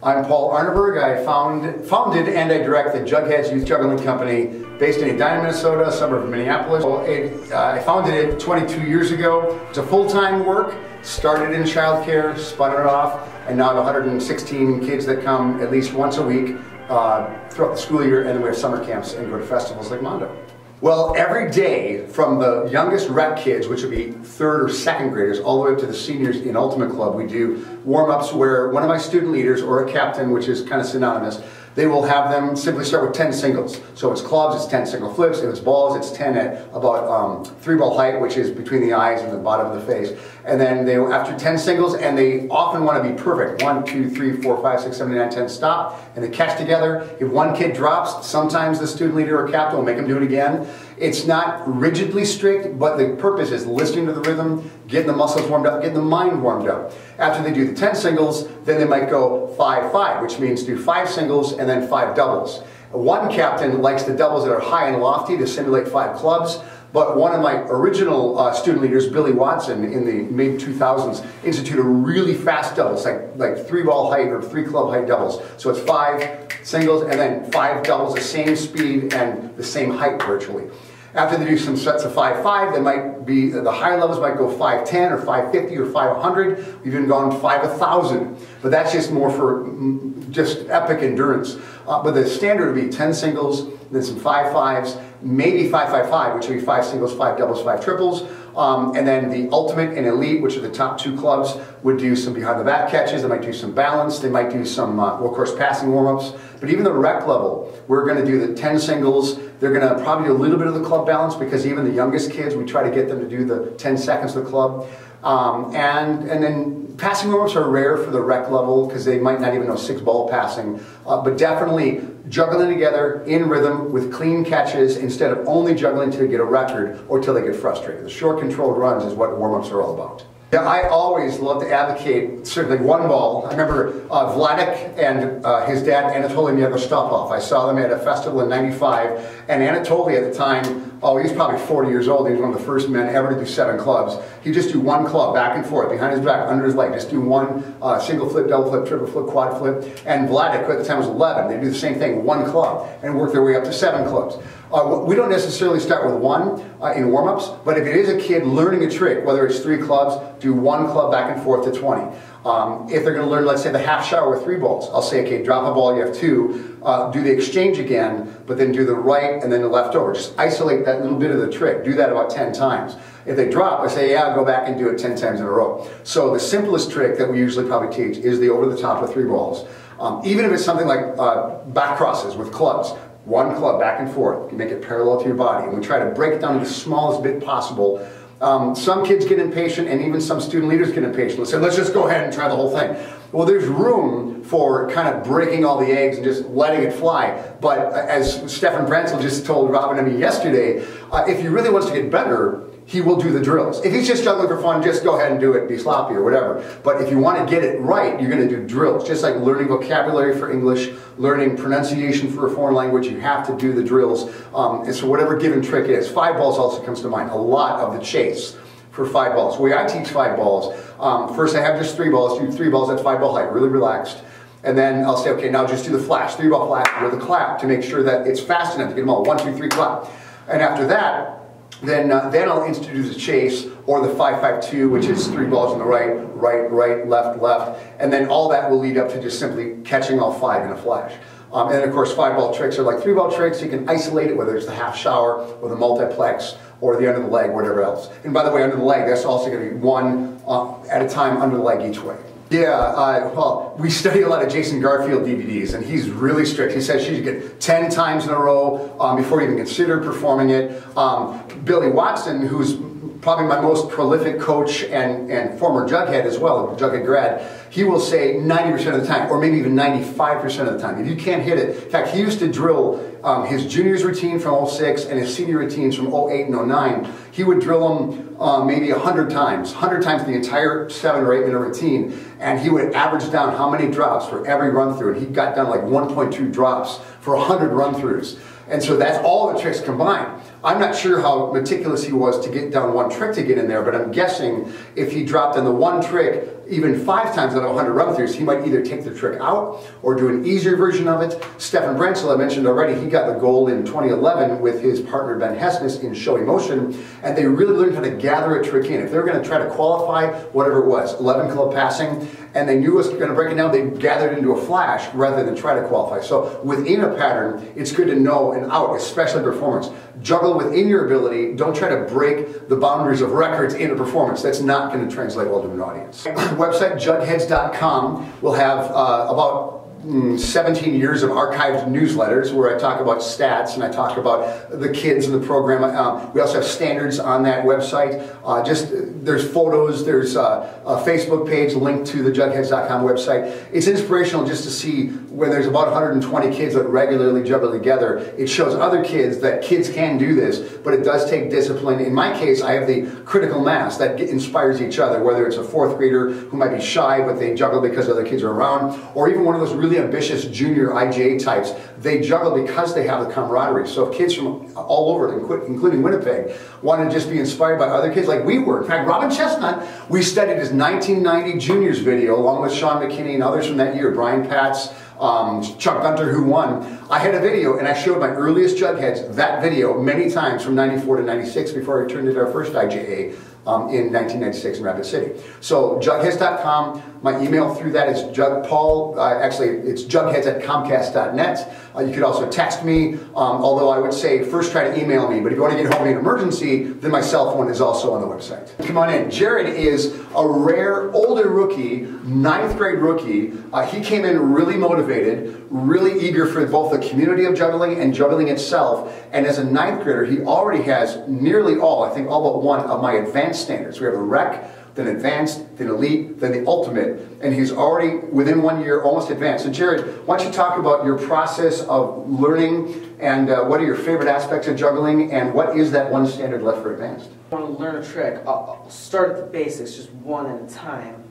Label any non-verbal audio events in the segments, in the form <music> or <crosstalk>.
I'm Paul Arneberg. I found, founded and I direct the Jugheads Youth Juggling Company based in Edina, Minnesota, suburb of Minneapolis. It, uh, I founded it 22 years ago. It's a full-time work, started in childcare, spun it off, and now I have 116 kids that come at least once a week uh, throughout the school year, and then we have summer camps and go to festivals like Mondo. Well, every day from the youngest rec kids, which would be third or second graders, all the way up to the seniors in Ultimate Club, we do warm-ups where one of my student leaders or a captain, which is kind of synonymous, they will have them simply start with 10 singles. So if it's clubs, it's 10 single flips. If it's balls, it's 10 at about um, three ball height, which is between the eyes and the bottom of the face. And then they, after 10 singles, and they often want to be perfect. One, two, three, four, five, six, seven, eight, nine, 10, stop. And they catch together. If one kid drops, sometimes the student leader or captain will make them do it again. It's not rigidly strict, but the purpose is listening to the rhythm, getting the muscles warmed up, getting the mind warmed up. After they do the 10 singles, then they might go 5-5, which means do 5 singles and then 5 doubles. One captain likes the doubles that are high and lofty to simulate 5 clubs, but one of my original uh, student leaders, Billy Watson, in the mid 2000s, instituted really fast doubles, like like three ball height or three club height doubles. So it's five singles and then five doubles, the same speed and the same height virtually. After they do some sets of 5-5, they might be, the higher levels might go 5-10 or 550 or 500. We've even gone 5-1000. But that's just more for mm, just epic endurance. Uh, but the standard would be 10 singles, then some 5-5s, maybe 5-5-5, which would be 5 singles, 5 doubles, 5 triples. Um, and then the ultimate and elite, which are the top two clubs, would do some behind the back catches. They might do some balance. They might do some, uh, well, of course, passing warm-ups. But even the rec level, we're going to do the 10 singles. They're going to probably do a little bit of the club balance because even the youngest kids, we try to get them to do the 10 seconds of the club. Um, and, and then passing warm-ups are rare for the rec level because they might not even know six ball passing. Uh, but definitely juggling together in rhythm with clean catches instead of only juggling to get a record or till they get frustrated. The short controlled runs is what warm-ups are all about. Yeah, I always love to advocate certainly one ball. I remember uh, Vladik and uh, his dad Anatoly Myagkostoupov. I saw them at a festival in 95 and Anatoly at the time, oh he's probably 40 years old, he was one of the first men ever to do seven clubs. He'd just do one club back and forth, behind his back, under his leg, just do one uh, single flip, double flip, triple flip, quad flip. And Vladik, at the time was 11, they'd do the same thing, one club, and work their way up to seven clubs. Uh, we don't necessarily start with one uh, in warm-ups, but if it is a kid learning a trick, whether it's three clubs, do one club back and forth to 20. Um, if they're going to learn, let's say, the half shower with three balls, I'll say, okay, drop a ball, you have two, uh, do the exchange again, but then do the right and then the left over. Just isolate that little bit of the trick. Do that about 10 times. If they drop, I say, yeah, go back and do it 10 times in a row. So the simplest trick that we usually probably teach is the over the top with three balls. Um, even if it's something like uh, back crosses with clubs, one club back and forth. You make it parallel to your body. And we try to break it down to the smallest bit possible. Um, some kids get impatient and even some student leaders get impatient. Let's say, let's just go ahead and try the whole thing. Well, there's room for kind of breaking all the eggs and just letting it fly. But uh, as Stefan Brenzel just told Robin and me yesterday, uh, if he really wants to get better, he will do the drills. If he's just juggling for fun, just go ahead and do it, be sloppy or whatever. But if you want to get it right, you're going to do drills. Just like learning vocabulary for English, learning pronunciation for a foreign language, you have to do the drills. Um, and so whatever given trick it is. Five balls also comes to mind. A lot of the chase for five balls. The way I teach five balls, um, first I have just three balls, do three balls at five ball height, really relaxed. And then I'll say, okay, now just do the flash, three ball flash with a clap to make sure that it's fast enough to get them all. One, two, three, clap. And after that, then, uh, then I'll introduce the chase or the 5-5-2, which is three balls on the right, right, right, left, left. And then all that will lead up to just simply catching all five in a flash. Um, and of course five ball tricks are like three ball tricks. You can isolate it, whether it's the half shower or the multiplex or the under the leg, whatever else. And by the way, under the leg, that's also going to be one uh, at a time under the leg each way. Yeah, well, we study a lot of Jason Garfield DVDs, and he's really strict. He says she should get 10 times in a row um, before you even consider performing it. Um, Billy Watson, who's probably my most prolific coach and, and former Jughead as well, Jughead grad, he will say 90% of the time, or maybe even 95% of the time. If you can't hit it, in fact, he used to drill um, his juniors routine from 06 and his senior routines from 08 and 09. He would drill them uh, maybe 100 times, 100 times the entire seven or eight minute routine, and he would average down how many drops for every run through, and he got down like 1.2 drops for 100 run throughs. And so that's all the tricks combined. I'm not sure how meticulous he was to get down one trick to get in there, but I'm guessing if he dropped in the one trick even five times out of 100 run throughs, he might either take the trick out or do an easier version of it. Stefan Brentzel, I mentioned already, he got the gold in 2011 with his partner Ben Hesnes in Show Emotion, and they really learned how to gather a trick in. If they were going to try to qualify whatever it was, 11 club passing, and they knew it was going to break it down, they gathered into a flash rather than try to qualify. So within a pattern, it's good to know and out, especially performance. Juggle within your ability. Don't try to break the boundaries of records into performance. That's not going to translate well to an audience. <clears throat> Website jugheads.com will have uh, about 17 years of archived newsletters where I talk about stats and I talk about the kids in the program. Um, we also have standards on that website. Uh, just there's photos, there's uh, a Facebook page linked to the jugheads.com website. It's inspirational just to see when there's about 120 kids that regularly juggle together. It shows other kids that kids can do this, but it does take discipline. In my case, I have the critical mass that inspires each other, whether it's a fourth grader who might be shy but they juggle because other kids are around, or even one of those really really ambitious junior IJA types, they juggle because they have the camaraderie. So if kids from all over, including Winnipeg, want to just be inspired by other kids like we were. In fact, Robin Chestnut, we studied his 1990 juniors video along with Sean McKinney and others from that year, Brian Patz, um, Chuck Gunter, who won. I had a video and I showed my earliest Jugheads, that video, many times from 94 to 96 before I turned into our first IJA um, in 1996 in Rapid City. So jugheads.com, my email through that is jugpaul, uh, actually it's jugheads at comcast.net. Uh, you could also text me, um, although I would say first try to email me, but if you want to get home in an emergency, then my cell phone is also on the website. Come on in. Jared is a rare older rookie, ninth grade rookie. Uh, he came in really motivated, really eager for both the community of juggling and juggling itself. And as a ninth grader, he already has nearly all, I think all but one of my advanced standards. We have a rec, then advanced, then elite, then the ultimate. And he's already, within one year, almost advanced. So Jared, why don't you talk about your process of learning and uh, what are your favorite aspects of juggling and what is that one standard left for advanced? I want to learn a trick. I'll start at the basics, just one at a time.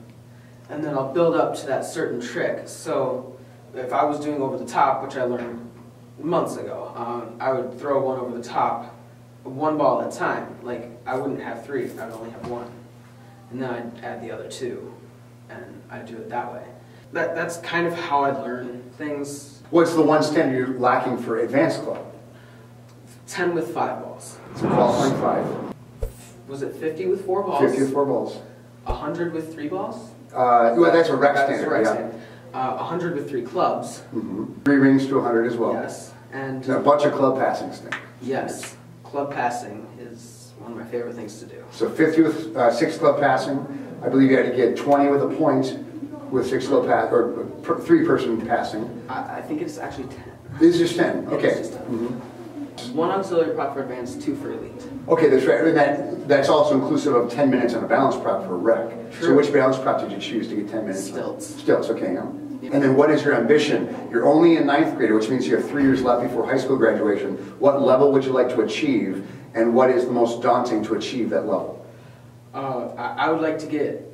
And then I'll build up to that certain trick. So if I was doing over the top, which I learned months ago, um, I would throw one over the top, one ball at a time. Like I wouldn't have three, I would only have one and then I'd add the other two, and I'd do it that way. That, that's kind of how I learn things. What's the one standard you're lacking for advanced club? 10 with five balls. So qualifying five. Was it 50 with four balls? 50 with four balls. 100 with three balls? Uh, well, that's a rec that's standard. A rec yeah. standard. Uh, 100 with three clubs. Mm -hmm. Three rings to 100 as well. Yes. And a bunch of club passing standards. Yes. Club passing is one of my favorite things to do. So fifth with uh, six club passing. I believe you had to get 20 with a point with six club pass or per, three person passing. I, I, think it's actually 10. This is just 10. Okay. Just 10. Mm -hmm. One auxiliary prop for advanced, two for elite. Okay, that's right. And that, that's also inclusive of 10 minutes on a balance prop for rec. True. So which balance prop did you choose to get 10 minutes? Stilts. On? Stilts, okay. Yeah. And then what is your ambition? You're only in ninth grade, which means you have three years left before high school graduation. What level would you like to achieve? and what is the most daunting to achieve that level? Uh, I, I would like to get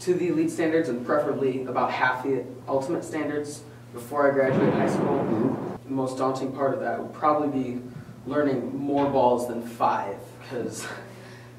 to the elite standards and preferably about half the ultimate standards before I graduate high school. Mm -hmm. The most daunting part of that would probably be learning more balls than five because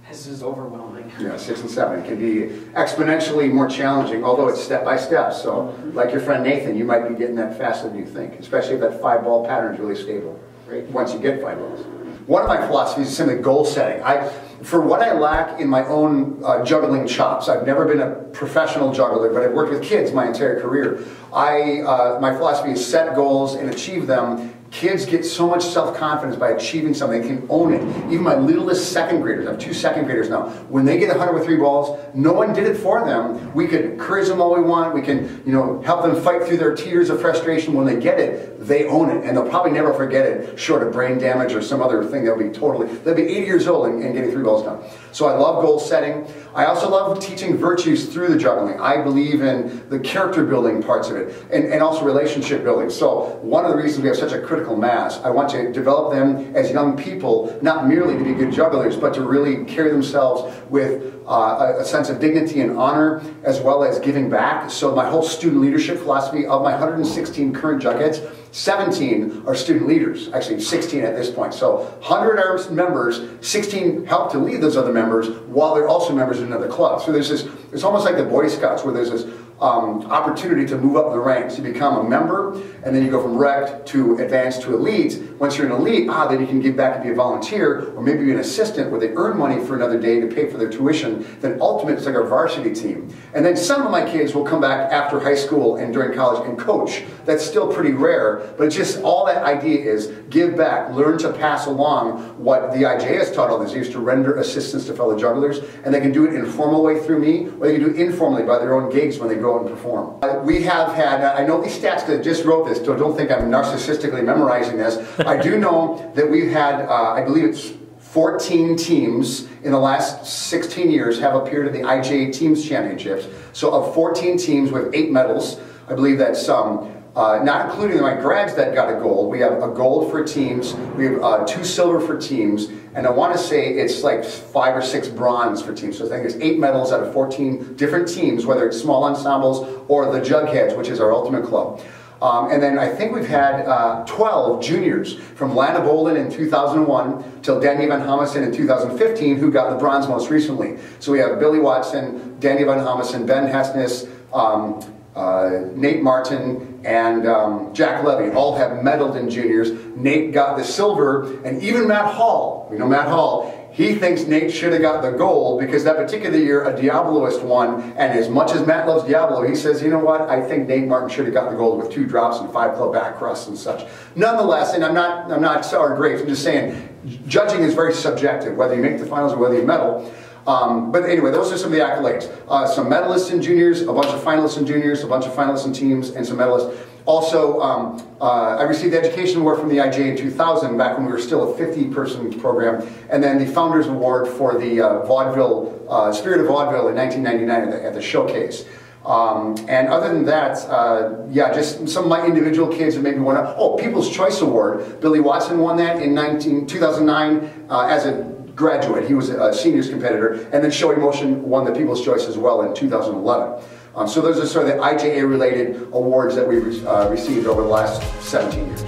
it's is overwhelming. Yeah, six and seven can be exponentially more challenging, although it's step by step. So, mm -hmm. like your friend Nathan, you might be getting that faster than you think, especially if that five ball pattern is really stable. Right. Once you get five balls. One of my philosophies is simply goal setting. I, for what I lack in my own uh, juggling chops, I've never been a professional juggler, but I've worked with kids my entire career. I, uh, my philosophy is set goals and achieve them Kids get so much self-confidence by achieving something. They can own it. Even my littlest second graders, I have two second graders now, when they get 100 with three balls, no one did it for them. We could encourage them all we want. We can, you know, help them fight through their tears of frustration. When they get it, they own it. And they'll probably never forget it, short of brain damage or some other thing. They'll be totally, they'll be 80 years old and, and getting three balls done. So I love goal setting. I also love teaching virtues through the juggling. I believe in the character building parts of it and, and also relationship building. So one of the reasons we have such a critical mass. I want to develop them as young people, not merely to be good jugglers, but to really carry themselves with uh, a, sense of dignity and honor, as well as giving back. So my whole student leadership philosophy of my 116 current jugheads, 17 are student leaders, actually 16 at this point. So 100 are members, 16 help to lead those other members while they're also members of another club. So there's this, it's almost like the Boy Scouts where there's this um, opportunity to move up the ranks. You become a member, and then you go from rec to advanced to elites. Once you're an elite, ah, then you can give back and be a volunteer, or maybe be an assistant where they earn money for another day to pay for their tuition. Then ultimately, it's like our varsity team. And then some of my kids will come back after high school and during college and coach. That's still pretty rare, but it's just all that idea is give back, learn to pass along what the IJA has taught all these years to render assistance to fellow jugglers, and they can do it in a formal way through me, or they can do it informally by their own gigs when they go out and perform. Uh, we have had, uh, I know these stats because I just wrote this, so don't think I'm narcissistically memorizing this. I do <laughs> know that we've had, uh, I believe it's 14 teams in the last 16 years have appeared in the IJA Teams Championships. So of 14 teams with eight medals, I believe that's um, uh, not including my grads that got a gold. We have a gold for teams, we have uh, two silver for teams, and I want to say it's like five or six bronze for teams. So I think it's eight medals out of 14 different teams, whether it's small ensembles or the Jugheads, which is our ultimate club. Um, and then I think we've had uh, 12 juniors from Lana Bolden in 2001 till Danny Van Hameson in 2015 who got the bronze most recently. So we have Billy Watson, Danny Van Hameson, Ben Hessness, um, uh, Nate Martin and um, Jack Levy all have medaled in juniors. Nate got the silver, and even Matt Hall, you know Matt Hall, he thinks Nate should have got the gold because that particular year a Diabloist won, and as much as Matt loves Diablo, he says, you know what, I think Nate Martin should have got the gold with two drops and five club back crosses and such. Nonetheless, and I'm not, I'm not sour grapes, I'm just saying, judging is very subjective, whether you make the finals or whether you medal. Um, but anyway, those are some of the accolades. Uh, some medalists in juniors, a bunch of finalists in juniors, a bunch of finalists in teams, and some medalists. Also, um, uh, I received the Education Award from the IJ in 2000, back when we were still a 50-person program, and then the Founders Award for the uh, Vaudeville, uh, Spirit of Vaudeville in 1999 at the, at the Showcase. Um, and other than that, uh, yeah, just some of my individual kids have maybe won. Oh, People's Choice Award. Billy Watson won that in 19, 2009 uh, as a graduate. He was a seniors competitor, and then Show Emotion won the People's Choice as well in 2011. Um, so those are sort of the IJA-related awards that we've uh, received over the last 17 years.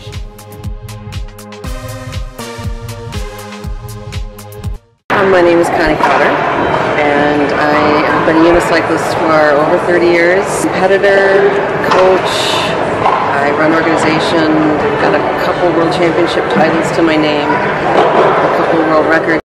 Um, my name is Connie Cotter, and I have been a unicyclist for over 30 years. Competitor, coach, I run organization, got a couple world championship titles to my name, a couple world records.